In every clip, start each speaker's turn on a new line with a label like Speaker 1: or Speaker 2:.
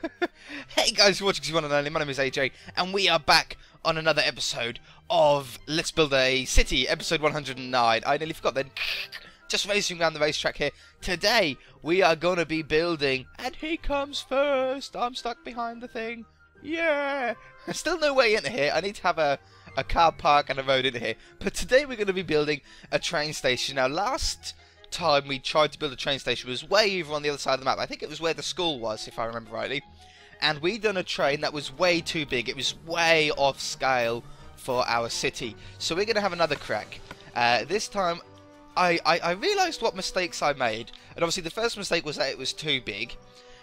Speaker 1: hey guys, you're watching one and only. My name is AJ, and we are back on another episode of Let's Build a City, episode 109. I nearly forgot then. Just racing around the racetrack here. Today, we are going to be building, and he comes first. I'm stuck behind the thing. Yeah. Still no way into here. I need to have a, a car park and a road in here. But today, we're going to be building a train station. Now, last time we tried to build a train station was way over on the other side of the map. I think it was where the school was, if I remember rightly. And we had done a train that was way too big. It was way off scale for our city. So we're going to have another crack. Uh, this time, I, I, I realised what mistakes I made. And obviously the first mistake was that it was too big.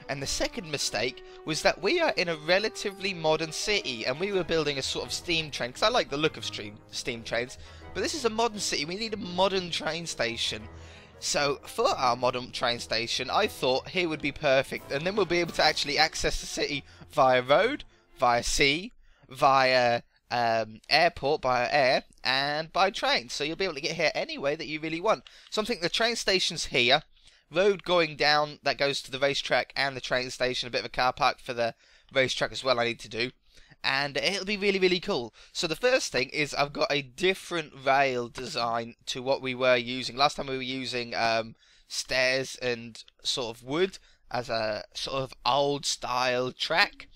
Speaker 1: And the second mistake was that we are in a relatively modern city and we were building a sort of steam train because I like the look of steam, steam trains. But this is a modern city, we need a modern train station. So, for our modern train station, I thought here would be perfect, and then we'll be able to actually access the city via road, via sea, via um, airport, via air, and by train. So you'll be able to get here any way that you really want. So I'm thinking the train station's here, road going down that goes to the racetrack and the train station, a bit of a car park for the racetrack as well I need to do and it'll be really really cool so the first thing is I've got a different rail design to what we were using last time we were using um, stairs and sort of wood as a sort of old style track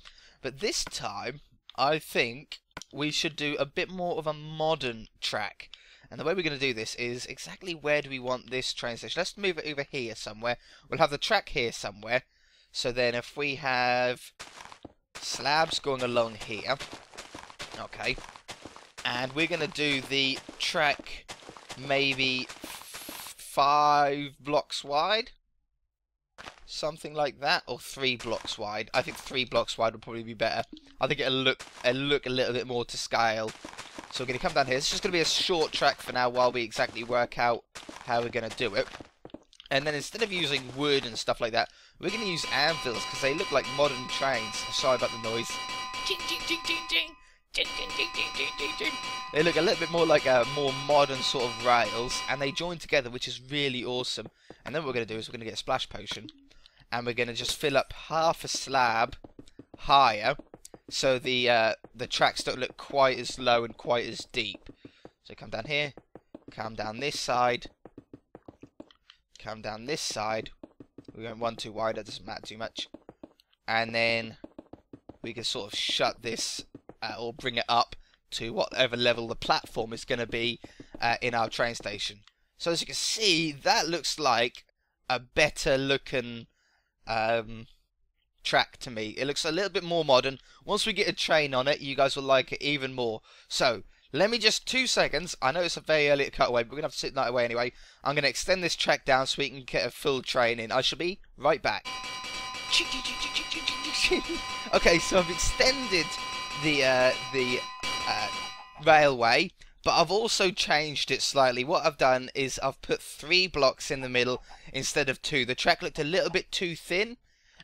Speaker 1: but this time I think we should do a bit more of a modern track and the way we're going to do this is exactly where do we want this train station let's move it over here somewhere we'll have the track here somewhere so then if we have Slabs going along here. Okay. And we're going to do the track maybe five blocks wide. Something like that. Or three blocks wide. I think three blocks wide would probably be better. I think it'll look, it'll look a little bit more to scale. So we're going to come down here. It's just going to be a short track for now while we exactly work out how we're going to do it. And then instead of using wood and stuff like that, we're going to use anvils because they look like modern trains. Sorry about the noise. Ding, ding, ding, ding, ding. Ding, ding, ding, ding, ding, ding, ding. They look a little bit more like a uh, more modern sort of rails, and they join together, which is really awesome. And then what we're going to do is we're going to get a splash potion, and we're going to just fill up half a slab higher, so the uh, the tracks don't look quite as low and quite as deep. So come down here, come down this side, come down this side, we went one too wide, that doesn't matter too much. And then we can sort of shut this uh, or bring it up to whatever level the platform is going to be uh, in our train station. So as you can see, that looks like a better looking um, track to me. It looks a little bit more modern. Once we get a train on it, you guys will like it even more. So let me just two seconds. I know it's a very early cutaway, but we're going to have to sit that away anyway. I'm going to extend this track down so we can get a full train in. I shall be right back. okay, so I've extended the uh, the uh, railway, but I've also changed it slightly. What I've done is I've put three blocks in the middle instead of two. The track looked a little bit too thin,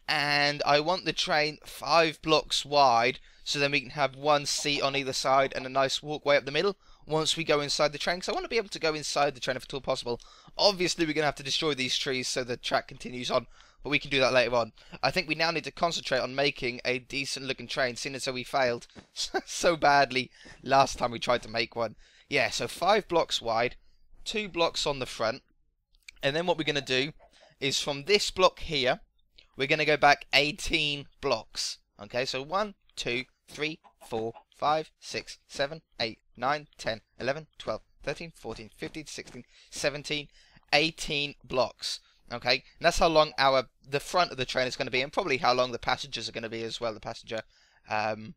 Speaker 1: and I want the train five blocks wide so then we can have one seat on either side and a nice walkway up the middle once we go inside the train. So I want to be able to go inside the train if at all possible. Obviously, we're going to have to destroy these trees so the track continues on, but we can do that later on. I think we now need to concentrate on making a decent looking train, seeing as we failed so badly last time we tried to make one. Yeah, so five blocks wide, two blocks on the front, and then what we're going to do is from this block here, we're going to go back 18 blocks. Okay, so one, two, 3, 4, 5, 6, 7, 8, 9, 10, 11, 12, 13, 14, 15, 16, 17, 18 blocks. Okay, and that's how long our the front of the train is going to be, and probably how long the passengers are going to be as well. The passenger um,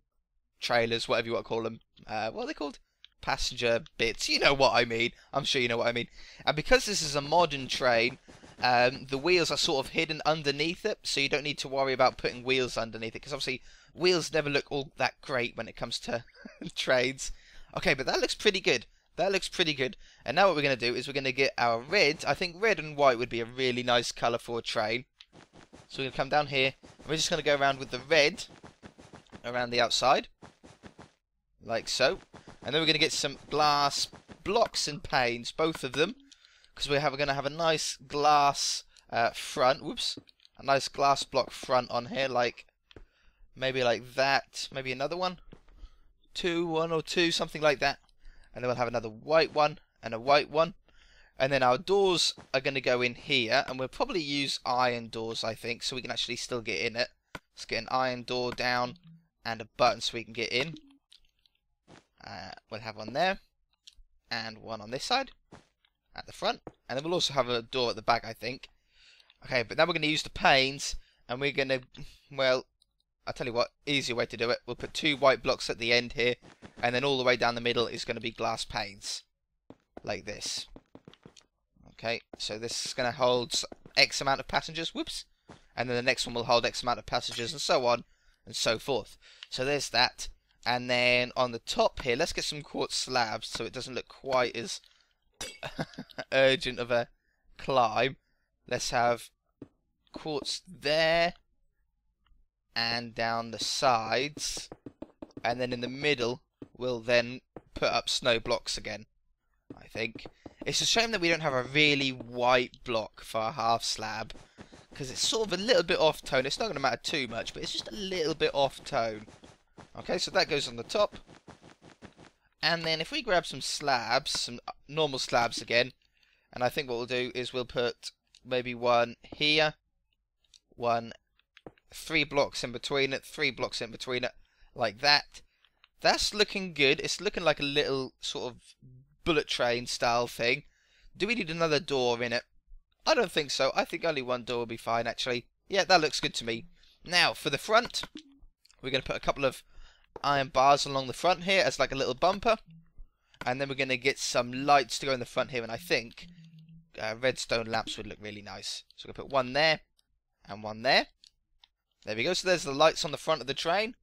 Speaker 1: trailers, whatever you want to call them. Uh, what are they called? Passenger bits. You know what I mean. I'm sure you know what I mean. And because this is a modern train, um, the wheels are sort of hidden underneath it, so you don't need to worry about putting wheels underneath it because obviously wheels never look all that great when it comes to trades. Okay, but that looks pretty good. That looks pretty good. And now what we're going to do is we're going to get our red. I think red and white would be a really nice colour for a train. So we're going to come down here. And we're just going to go around with the red around the outside. Like so. And then we're going to get some glass blocks and panes, both of them because we're going to have a nice glass uh, front. Whoops, a nice glass block front on here, like maybe like that, maybe another one, two, one or two, something like that, and then we'll have another white one and a white one, and then our doors are going to go in here, and we'll probably use iron doors, I think, so we can actually still get in it. Let's get an iron door down and a button so we can get in. Uh, we'll have one there and one on this side at the front. And then we'll also have a door at the back, I think. Okay, but now we're going to use the panes, and we're going to, well, I'll tell you what, easier way to do it. We'll put two white blocks at the end here, and then all the way down the middle is going to be glass panes, like this. Okay, so this is going to hold X amount of passengers, whoops, and then the next one will hold X amount of passengers, and so on, and so forth. So there's that. And then on the top here, let's get some quartz slabs so it doesn't look quite as urgent of a climb. Let's have quartz there and down the sides and then in the middle we'll then put up snow blocks again I think it's a shame that we don't have a really white block for a half slab because it's sort of a little bit off tone it's not going to matter too much but it's just a little bit off tone okay so that goes on the top and then if we grab some slabs, some uh, normal slabs again, and I think what we'll do is we'll put maybe one here, one, three blocks in between it, three blocks in between it, like that. That's looking good. It's looking like a little sort of bullet train style thing. Do we need another door in it? I don't think so. I think only one door will be fine, actually. Yeah, that looks good to me. Now, for the front, we're going to put a couple of iron bars along the front here as like a little bumper. And then we're going to get some lights to go in the front here. And I think uh, redstone lamps would look really nice. So we're going to put one there and one there. There we go. So there's the lights on the front of the train.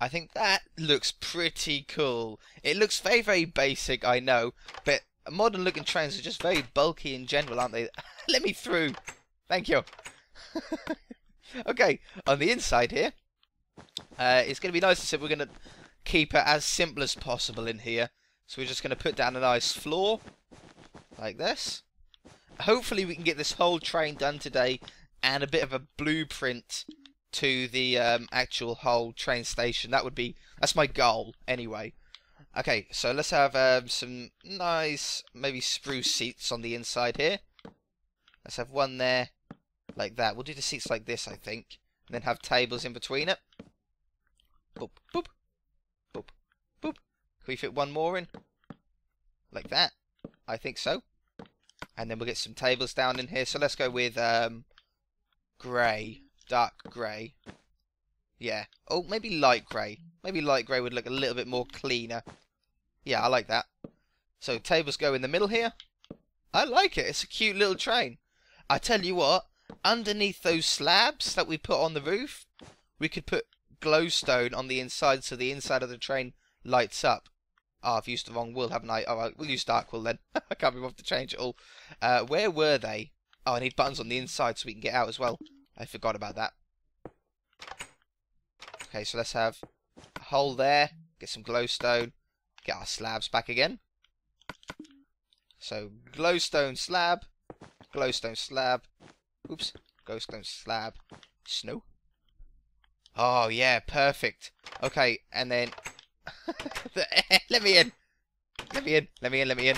Speaker 1: I think that looks pretty cool. It looks very, very basic, I know. But modern looking trains are just very bulky in general, aren't they? Let me through. Thank you. okay, on the inside here, uh, it's going to be nice and simple. We're going to keep it as simple as possible in here. So we're just going to put down a nice floor, like this. Hopefully we can get this whole train done today and a bit of a blueprint to the um, actual whole train station. That would be, that's my goal anyway. Okay, so let's have um, some nice, maybe spruce seats on the inside here. Let's have one there, like that. We'll do the seats like this, I think. And then have tables in between it. Boop, boop, boop, boop. Can we fit one more in? Like that? I think so. And then we'll get some tables down in here. So let's go with um, grey, dark grey. Yeah. Oh, maybe light grey. Maybe light grey would look a little bit more cleaner. Yeah, I like that. So tables go in the middle here. I like it. It's a cute little train. I tell you what, underneath those slabs that we put on the roof, we could put glowstone on the inside, so the inside of the train lights up. Ah, oh, I've used the wrong wool, haven't I? All right, we'll use dark wool then. I can't be bothered to change it all. Uh, where were they? Oh, I need buttons on the inside so we can get out as well. I forgot about that. Okay, so let's have a hole there. Get some glowstone. Get our slabs back again. So, glowstone slab. Glowstone slab. Oops. Glowstone slab. Snow. Oh, yeah, perfect. Okay, and then... let me in. Let me in. Let me in. Let me in.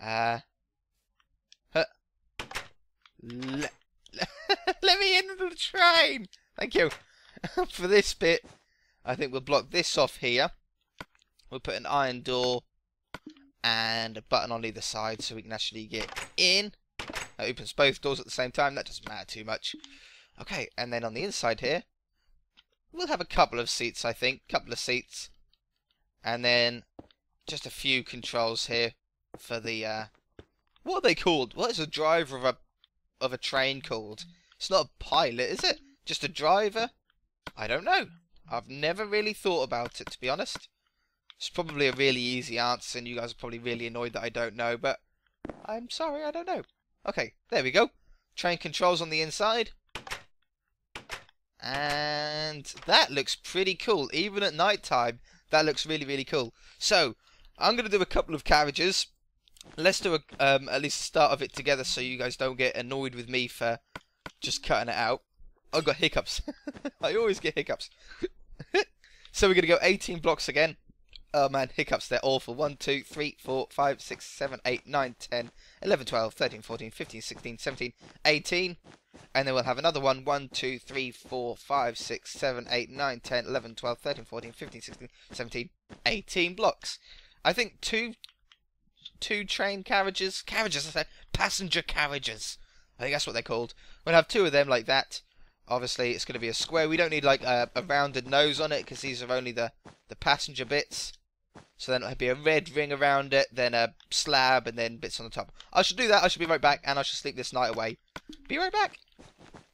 Speaker 1: Uh... Huh. Le let me in the train! Thank you. For this bit, I think we'll block this off here. We'll put an iron door and a button on either side so we can actually get in. That opens both doors at the same time. That doesn't matter too much. Okay, and then on the inside here, we'll have a couple of seats, I think. Couple of seats. And then just a few controls here for the uh, what are they called? What is a driver of a of a train called? It's not a pilot, is it? Just a driver? I don't know. I've never really thought about it to be honest. It's probably a really easy answer and you guys are probably really annoyed that I don't know, but I'm sorry, I don't know. Okay, there we go. Train controls on the inside. And that looks pretty cool. Even at night time, that looks really, really cool. So, I'm going to do a couple of carriages. Let's do a, um, at least the start of it together so you guys don't get annoyed with me for just cutting it out. I've got hiccups. I always get hiccups. so we're going to go 18 blocks again. Oh man, hiccups, they're awful. 1, 2, 3, 4, 5, 6, 7, 8, 9, 10, 11, 12, 13, 14, 15, 16, 17, 18 and then we'll have another one 1, 2, 3, 4, 5, 6, 7, 8, 9, 10, 11, 12, 13, 14, 15, 16, 17, 18 blocks. I think two two train carriages, carriages, I said, passenger carriages. I think that's what they're called. We'll have two of them like that. Obviously, it's going to be a square. We don't need like a, a rounded nose on it because these are only the, the passenger bits. So then it'll be a red ring around it, then a slab, and then bits on the top. I should do that. I should be right back, and I should sleep this night away. Be right back.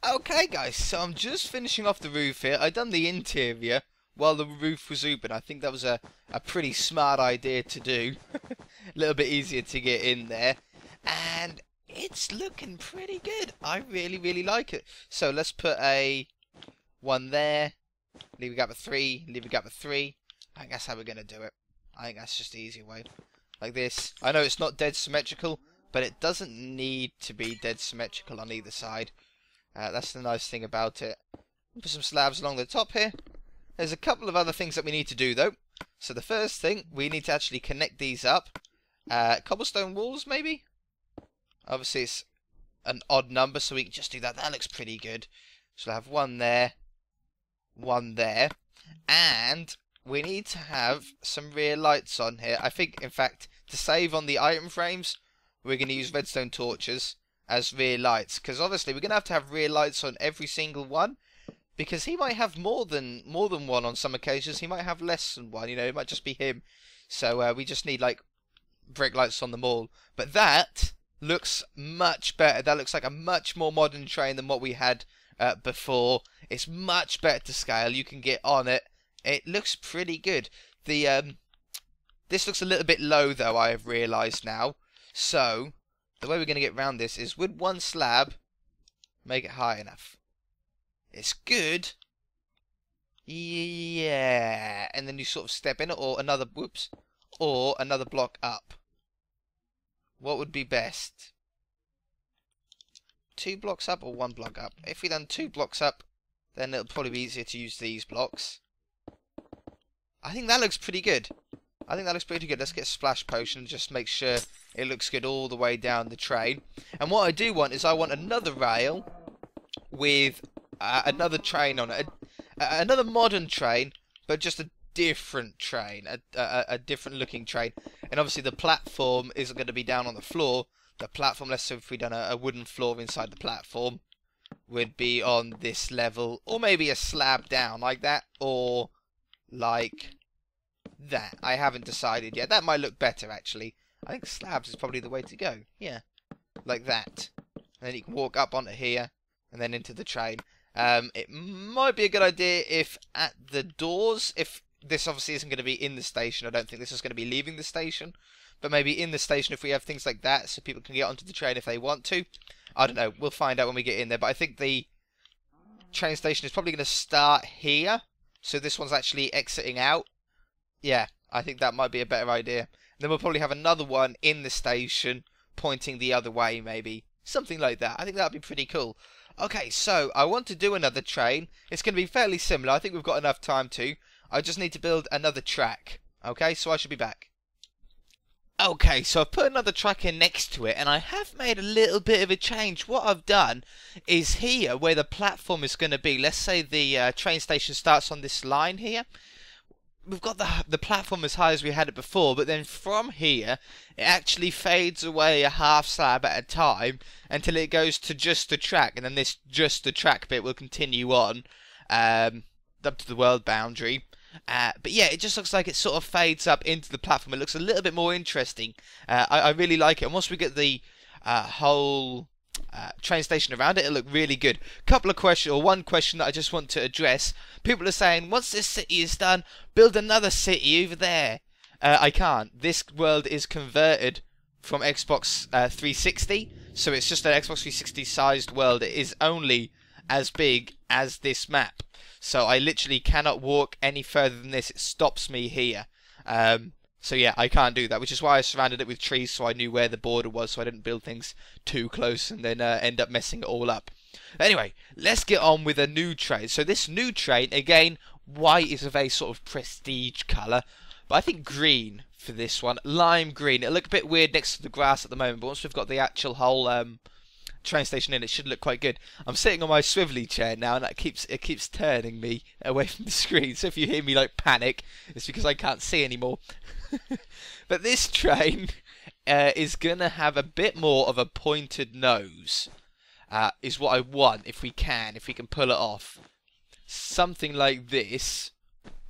Speaker 1: Okay guys, so I'm just finishing off the roof here. I done the interior while the roof was open. I think that was a, a pretty smart idea to do. a little bit easier to get in there. And it's looking pretty good. I really, really like it. So let's put a one there. Leave a gap of three. Leave a gap of three. I think that's how we're going to do it. I think that's just the easy way. Like this. I know it's not dead symmetrical, but it doesn't need to be dead symmetrical on either side. Uh, that's the nice thing about it. Put some slabs along the top here. There's a couple of other things that we need to do though. So the first thing, we need to actually connect these up. Uh, cobblestone walls maybe? Obviously it's an odd number so we can just do that. That looks pretty good. So I have one there, one there. And we need to have some rear lights on here. I think, in fact, to save on the item frames, we're going to use redstone torches as rear lights because obviously we're going to have to have rear lights on every single one because he might have more than more than one on some occasions he might have less than one you know it might just be him so uh, we just need like brake lights on them all but that looks much better that looks like a much more modern train than what we had uh, before it's much better to scale you can get on it it looks pretty good the um this looks a little bit low though i have realized now so the way we're going to get around this is with one slab, make it high enough. It's good. Yeah. And then you sort of step in it or another, whoops, or another block up. What would be best? Two blocks up or one block up? If we done two blocks up, then it'll probably be easier to use these blocks. I think that looks pretty good. I think that looks pretty good. Let's get a splash potion and just make sure it looks good all the way down the train. And what I do want is I want another rail with uh, another train on it. A, a, another modern train, but just a different train, a, a, a, different looking train. And obviously the platform isn't going to be down on the floor. The platform, let's say if we've done a, a wooden floor inside the platform, would be on this level. Or maybe a slab down like that. Or like that. I haven't decided yet. That might look better, actually. I think slabs is probably the way to go. Yeah, like that. And then you can walk up onto here and then into the train. Um, it might be a good idea if at the doors, if this obviously isn't going to be in the station. I don't think this is going to be leaving the station. But maybe in the station if we have things like that so people can get onto the train if they want to. I don't know. We'll find out when we get in there. But I think the train station is probably going to start here. So this one's actually exiting out. Yeah, I think that might be a better idea. then we'll probably have another one in the station pointing the other way, maybe. Something like that. I think that'd be pretty cool. Okay, so I want to do another train. It's going to be fairly similar. I think we've got enough time to. I just need to build another track. Okay, so I should be back. Okay, so I've put another track in next to it and I have made a little bit of a change. What I've done is here where the platform is going to be, let's say the uh, train station starts on this line here we've got the the platform as high as we had it before, but then from here it actually fades away a half slab at a time until it goes to just the track, and then this just the track bit will continue on um, up to the world boundary. Uh, but yeah, it just looks like it sort of fades up into the platform. It looks a little bit more interesting. Uh, I, I, really like it. And once we get the uh, whole uh, train station around it. It looked really good. Couple of questions, or one question that I just want to address. People are saying, once this city is done, build another city over there. Uh, I can't. This world is converted from Xbox uh, 360, so it's just an Xbox 360 sized world. It is only as big as this map, so I literally cannot walk any further than this. It stops me here. Um, so yeah, I can't do that, which is why I surrounded it with trees so I knew where the border was so I didn't build things too close and then uh, end up messing it all up. Anyway, let's get on with a new train. So this new train, again, white is a very sort of prestige colour, but I think green for this one, lime green. It look a bit weird next to the grass at the moment, but once we've got the actual whole um, train station in, it should look quite good. I'm sitting on my swivelly chair now, and that keeps it keeps turning me away from the screen. So if you hear me like panic, it's because I can't see anymore. but this train uh, is gonna have a bit more of a pointed nose. Uh, is what I want if we can, if we can pull it off. Something like this.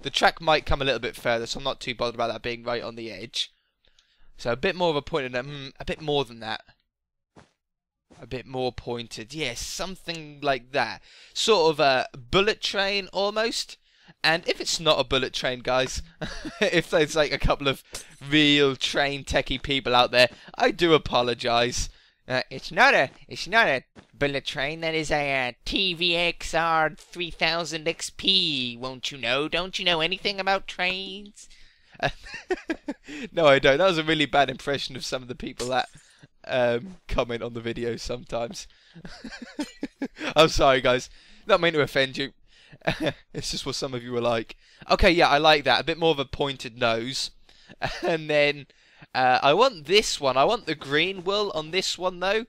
Speaker 1: The track might come a little bit further, so I'm not too bothered about that being right on the edge. So a bit more of a pointed, um, a bit more than that. A bit more pointed, yes, yeah, something like that. Sort of a bullet train almost. And if it's not a bullet train, guys, if there's like a couple of real train techie people out there, I do apologise. Uh, it's not a, it's not a bullet train. That is a, a uh, TVXR 3000 XP. Won't you know? Don't you know anything about trains? no, I don't. That was a really bad impression of some of the people that um, comment on the video sometimes. I'm sorry, guys. Not meant to offend you. it's just what some of you were like. Okay, yeah, I like that. A bit more of a pointed nose. and then uh, I want this one. I want the green wool on this one, though,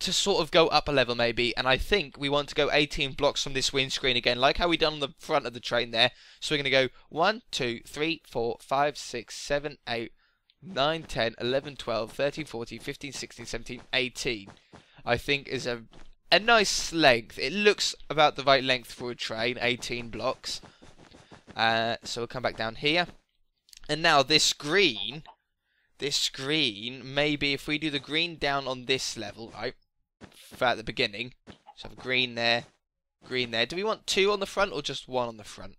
Speaker 1: to sort of go up a level, maybe. And I think we want to go 18 blocks from this windscreen again, like how we done on the front of the train there. So we're going to go 1, 2, 3, 4, 5, 6, 7, 8, 9, 10, 11, 12, 13, 14, 15, 16, 17, 18. I think is a a nice length. It looks about the right length for a train, 18 blocks. Uh, so we'll come back down here. And now this green, this green, maybe if we do the green down on this level, right, at the beginning, so have green there, green there. Do we want two on the front or just one on the front?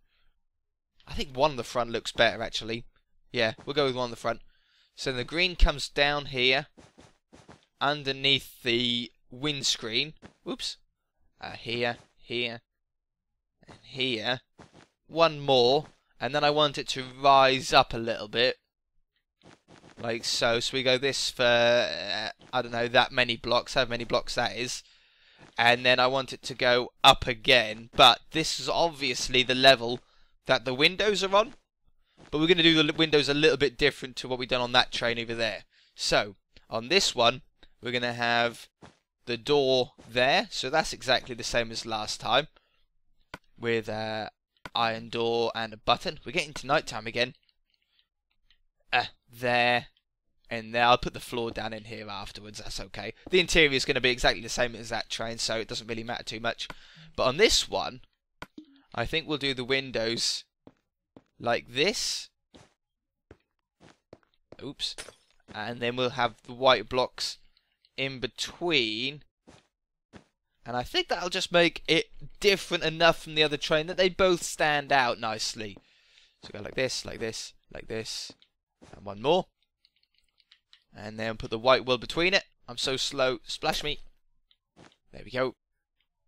Speaker 1: I think one on the front looks better, actually. Yeah, we'll go with one on the front. So the green comes down here, underneath the windscreen, oops, uh, here, here, and here, one more, and then I want it to rise up a little bit, like so. So we go this for, uh, I don't know, that many blocks, how many blocks that is, and then I want it to go up again, but this is obviously the level that the windows are on, but we're going to do the windows a little bit different to what we've done on that train over there. So, on this one, we're going to have the door there. So that's exactly the same as last time with an uh, iron door and a button. We're getting to night time again. Uh, there and there. I'll put the floor down in here afterwards. That's okay. The interior is going to be exactly the same as that train, so it doesn't really matter too much. But on this one, I think we'll do the windows like this. Oops. And then we'll have the white blocks in between. And I think that'll just make it different enough from the other train that they both stand out nicely. So go like this, like this, like this, and one more. And then put the white wool between it. I'm so slow. Splash me. There we go.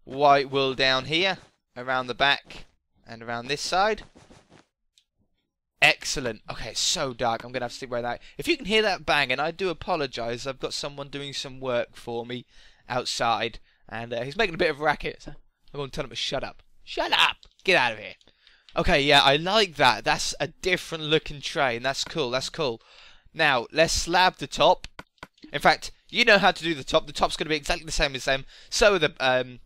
Speaker 1: White wool down here, around the back, and around this side. Excellent. Okay, it's so dark. I'm going to have to sleep right now. If you can hear that bang, and I do apologise, I've got someone doing some work for me outside, and uh, he's making a bit of a racket. So I'm going to tell him to shut up. Shut up! Get out of here. Okay, yeah, I like that. That's a different looking train. That's cool. That's cool. Now, let's slab the top. In fact, you know how to do the top. The top's going to be exactly the same as them. So are the um,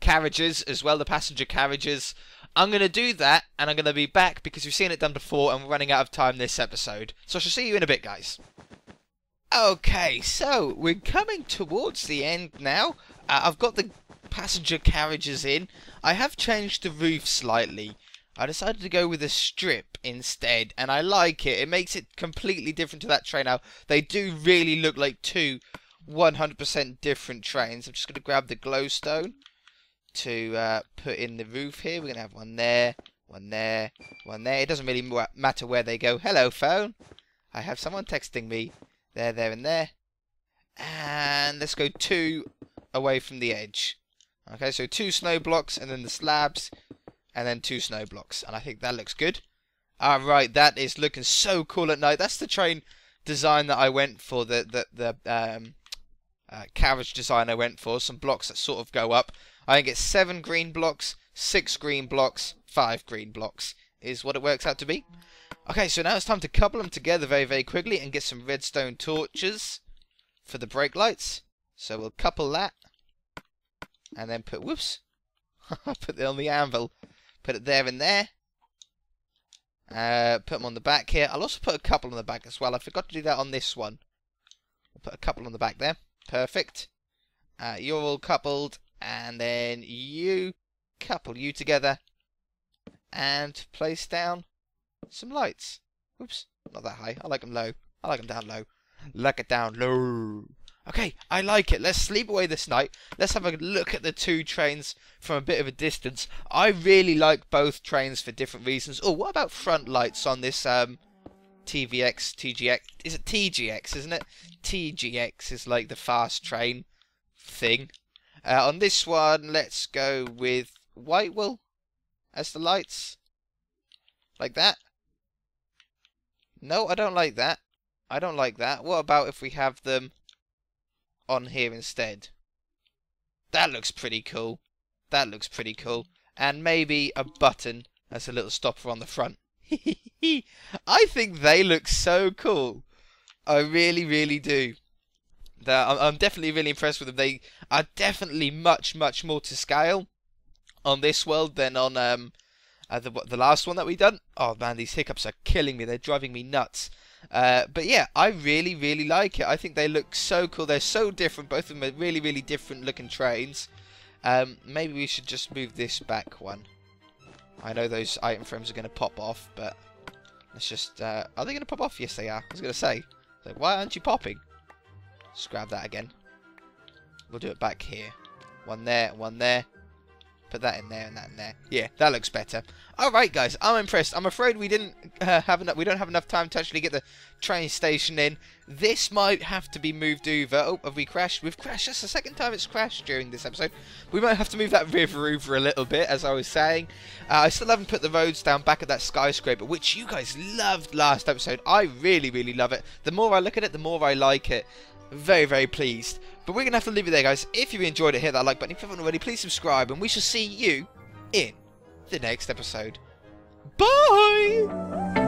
Speaker 1: carriages as well, the passenger carriages. I'm going to do that and I'm going to be back because we've seen it done before and we're running out of time this episode. So I shall see you in a bit, guys. Okay, so we're coming towards the end now. Uh, I've got the passenger carriages in. I have changed the roof slightly. I decided to go with a strip instead, and I like it. It makes it completely different to that train now. They do really look like two 100% different trains. I'm just going to grab the glowstone to uh, put in the roof here. We're going to have one there, one there, one there. It doesn't really matter where they go. Hello, phone. I have someone texting me. There, there, and there. And let's go two away from the edge. Okay, so two snow blocks and then the slabs and then two snow blocks. And I think that looks good. Alright, that is looking so cool at night. That's the train design that I went for, the, the, the um, uh, carriage design I went for. Some blocks that sort of go up I get seven green blocks, six green blocks, five green blocks is what it works out to be. Okay, so now it's time to couple them together very, very quickly and get some redstone torches for the brake lights. So we'll couple that and then put, whoops, put it on the anvil. Put it there and there. Uh, put them on the back here. I'll also put a couple on the back as well. I forgot to do that on this one. I'll put a couple on the back there. Perfect. Uh, you're all coupled and then you couple you together and place down some lights. Oops, not that high. I like them low. I like them down low. Like it down low. Okay, I like it. Let's sleep away this night. Let's have a look at the two trains from a bit of a distance. I really like both trains for different reasons. Oh, what about front lights on this um, TVX, TGX? Is it TGX, isn't it? TGX is like the fast train thing. Uh, on this one, let's go with white wool as the lights. Like that. No, I don't like that. I don't like that. What about if we have them on here instead? That looks pretty cool. That looks pretty cool. And maybe a button as a little stopper on the front. I think they look so cool. I really, really do. That I'm definitely really impressed with them. They are definitely much, much more to scale on this world than on um, uh, the the last one that we done. Oh man, these hiccups are killing me. They're driving me nuts. Uh, but yeah, I really, really like it. I think they look so cool. They're so different. Both of them are really, really different looking trains. Um, maybe we should just move this back one. I know those item frames are going to pop off, but let's just... Uh, are they going to pop off? Yes, they are. I was going to say. Like, why aren't you popping? Just grab that again. We'll do it back here. One there, one there. Put that in there and that in there. Yeah, that looks better. All right, guys, I'm impressed. I'm afraid we didn't uh, have enough. We don't have enough time to actually get the train station in. This might have to be moved over. Oh, have we crashed? We've crashed. That's the second time it's crashed during this episode. We might have to move that river over a little bit, as I was saying. Uh, I still haven't put the roads down back at that skyscraper, which you guys loved last episode. I really, really love it. The more I look at it, the more I like it very, very pleased. But we're going to have to leave it there, guys. If you enjoyed it, hit that like button. If you haven't already, please subscribe. And we shall see you in the next episode. Bye!